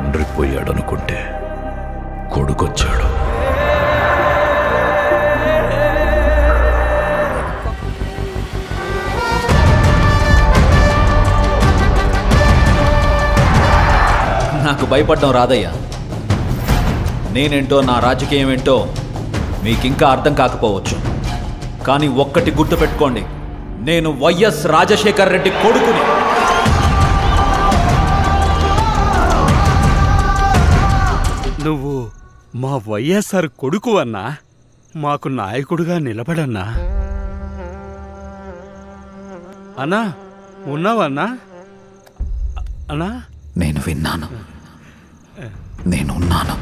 తండ్రి పోయాడనుకుంటే కొడుకొచ్చాడు. నాకు భయపడడం రాదయ్యా. నేనేంటో నా రాజకీయం ఏంటో మీకింకా అర్థం కాకపోవచ్చు. కానీ ఒక్కటి గుర్తుపెట్టుకోండి నేను వైఎస్ రాజశేఖర్ రెడ్డి కొడుకుని. నువ్వు మా వైఎస్ఆర్ కొడుకు అన్నా మాకు నాయకుడుగా నిలబడన్నా. అన్నా ఉన్నావన్నా అన్నా? నేను విన్నాను. నేను ఉన్నాను.